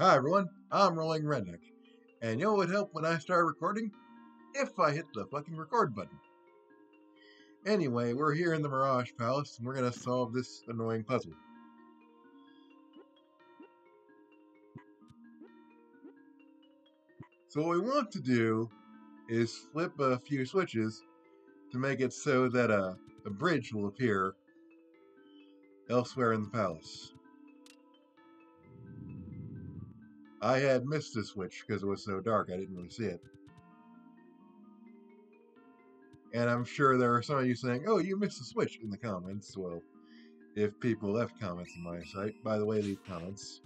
Hi everyone, I'm Rolling Redneck, and you know what would help when I start recording? If I hit the fucking record button. Anyway, we're here in the Mirage Palace, and we're gonna solve this annoying puzzle. So what we want to do is flip a few switches to make it so that a, a bridge will appear elsewhere in the palace. I had missed a switch because it was so dark I didn't really see it. And I'm sure there are some of you saying, oh, you missed the switch in the comments. Well, if people left comments in my site, by the way, leave comments.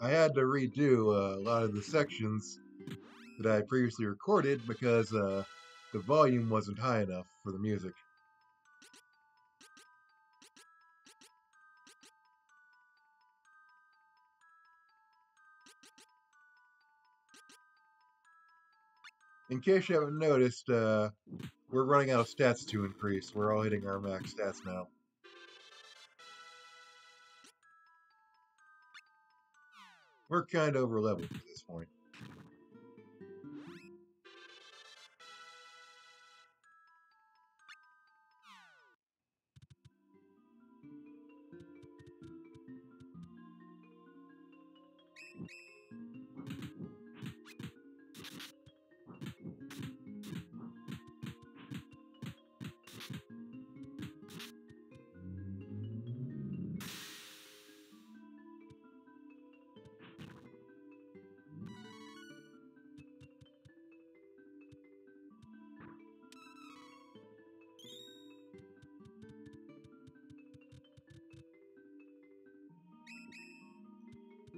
I had to redo uh, a lot of the sections that I previously recorded because uh, the volume wasn't high enough for the music. In case you haven't noticed, uh, we're running out of stats to increase. We're all hitting our max stats now. We're kind of over leveled at this point.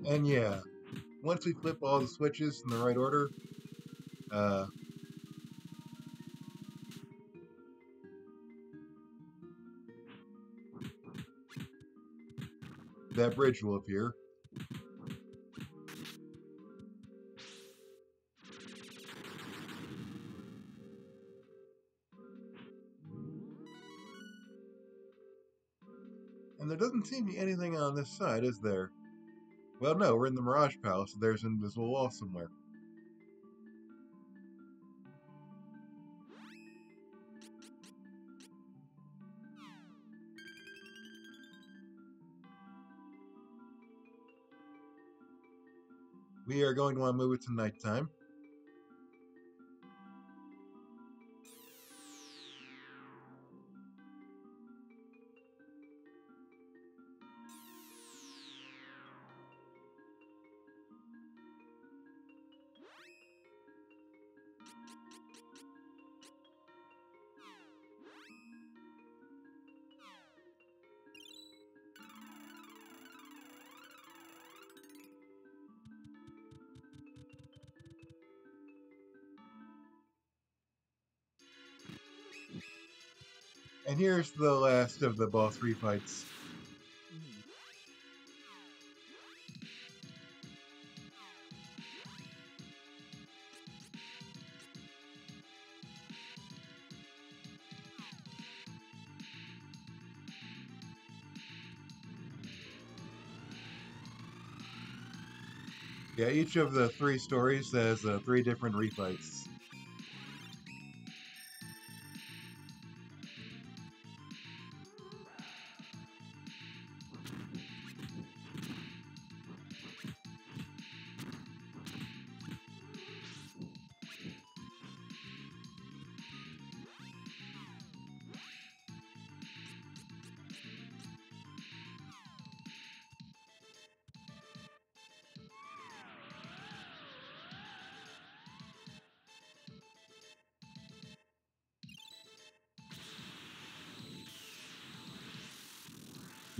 And yeah, once we flip all the switches in the right order, uh, that bridge will appear. And there doesn't seem to be anything on this side, is there? Well, no, we're in the Mirage Palace. There's an invisible wall somewhere. We are going to want to move it to nighttime. And here's the last of the boss refights. Yeah, each of the three stories has uh, three different refights.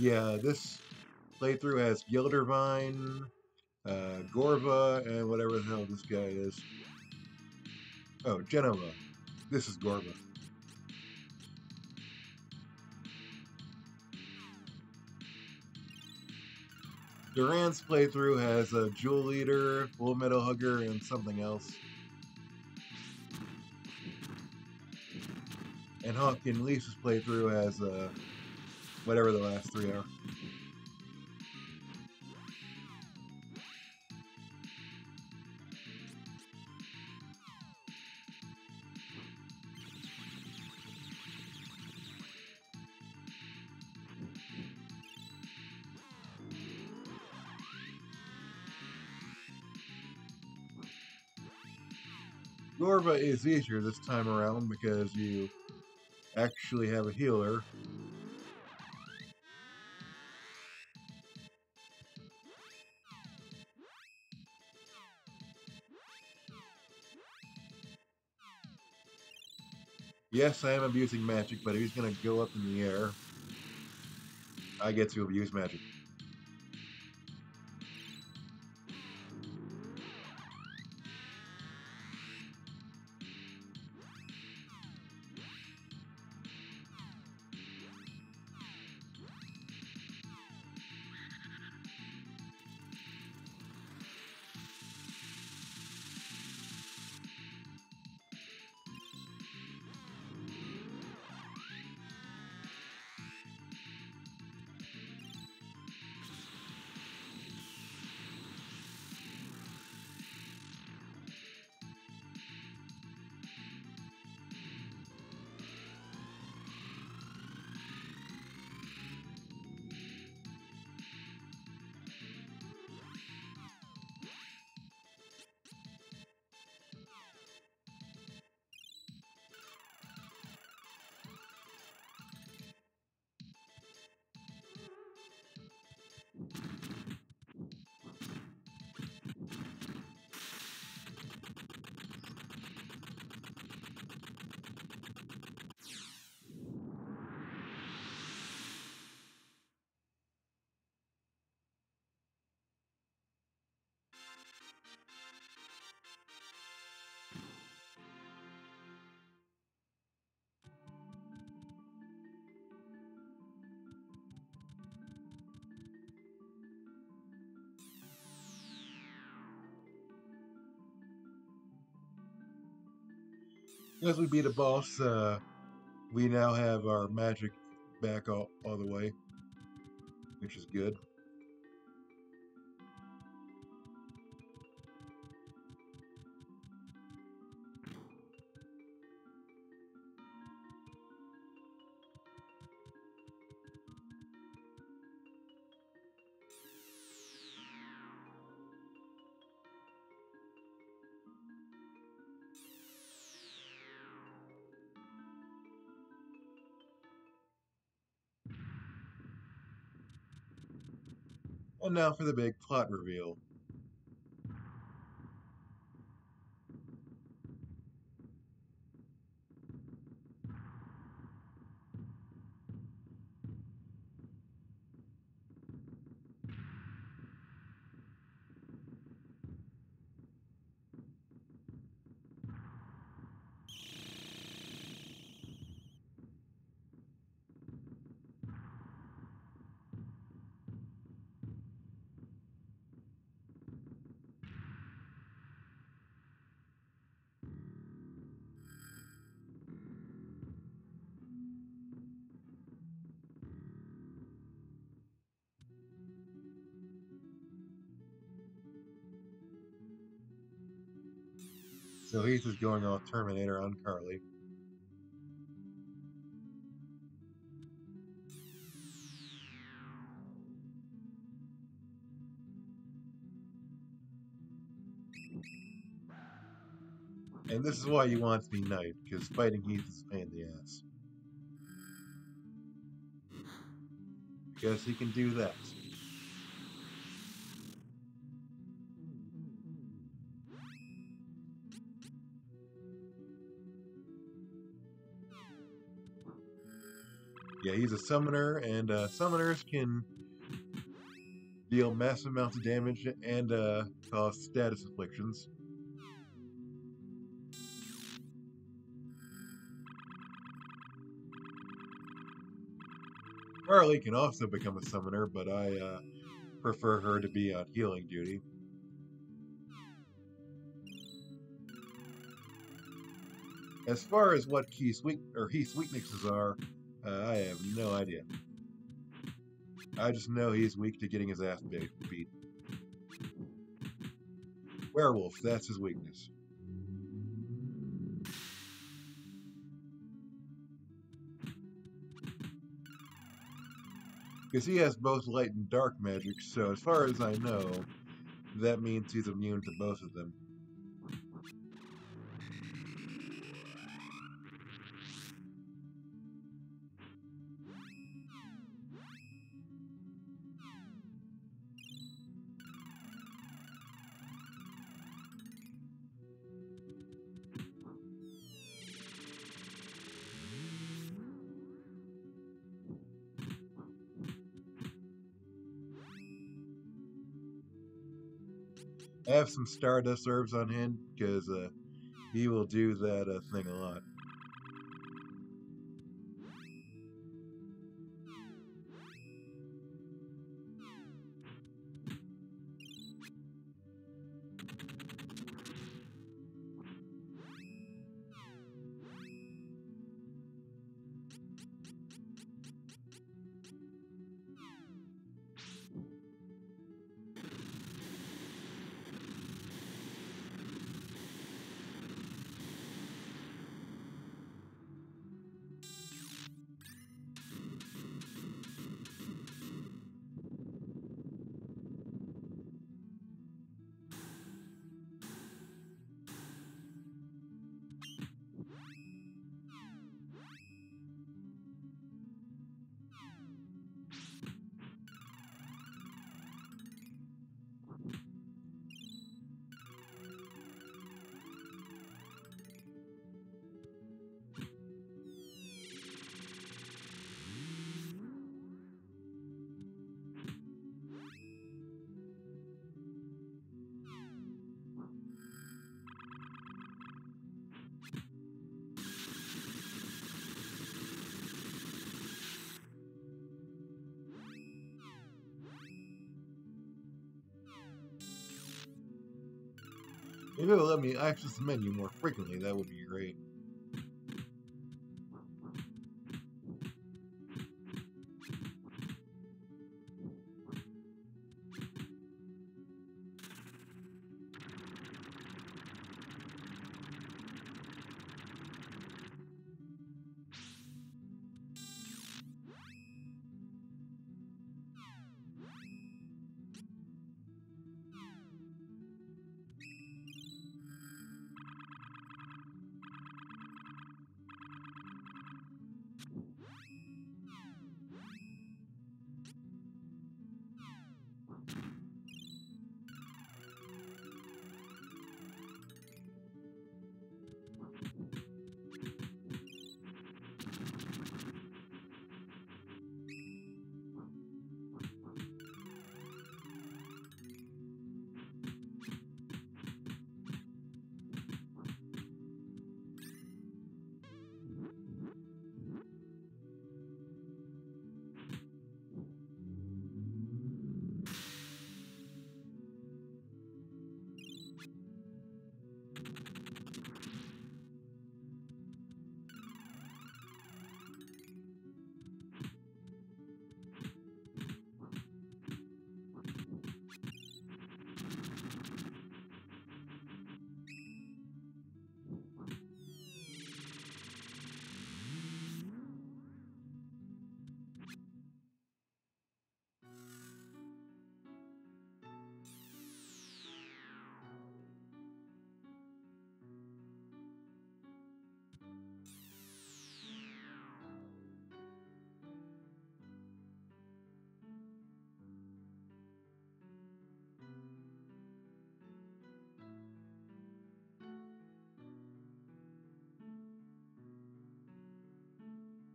yeah, this playthrough has Gildervine, uh, Gorva, and whatever the hell this guy is. Oh, Genova. This is Gorva. Duran's playthrough has a Jewel Eater, Full Metal Hugger, and something else. And Hawk and Lisa's playthrough has a whatever the last three are. Norva is easier this time around because you actually have a healer. Yes, I am abusing magic, but if he's going to go up in the air, I get to abuse magic. As we beat a boss, uh, we now have our magic back all, all the way, which is good. And now for the big plot reveal. So he's just going off Terminator on Carlie. And this is why you want to be knight, because fighting Heath is a pain in the ass. Because he can do that. Yeah, he's a summoner, and uh, summoners can deal massive amounts of damage and uh, cause status afflictions. Carlie can also become a summoner, but I uh, prefer her to be on healing duty. As far as what Keith's weak or Heath's weaknesses are, uh, I have no idea. I just know he's weak to getting his ass beat. Werewolf, that's his weakness. Because he has both light and dark magic, so as far as I know, that means he's immune to both of them. Have some Stardust herbs on hand because uh, he will do that uh, thing a lot. If it would let me access the menu more frequently, that would be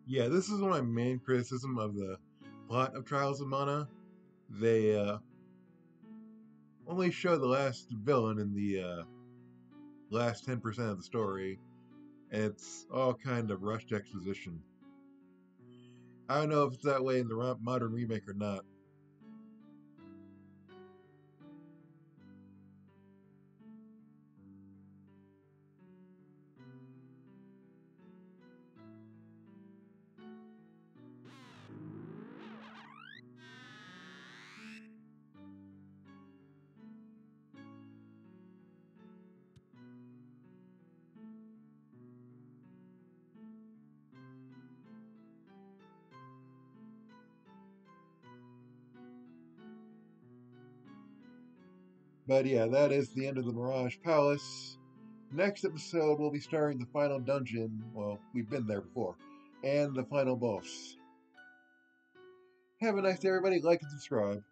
Yeah, this is my main criticism of the plot of Trials of Mana. They uh, only show the last villain in the uh, last 10% of the story. And it's all kind of rushed exposition. I don't know if it's that way in the modern remake or not. But yeah, that is the end of the Mirage Palace. Next episode, we'll be starting the final dungeon. Well, we've been there before. And the final boss. Have a nice day, everybody. Like and subscribe.